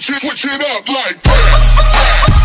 switch it, switch it up like that.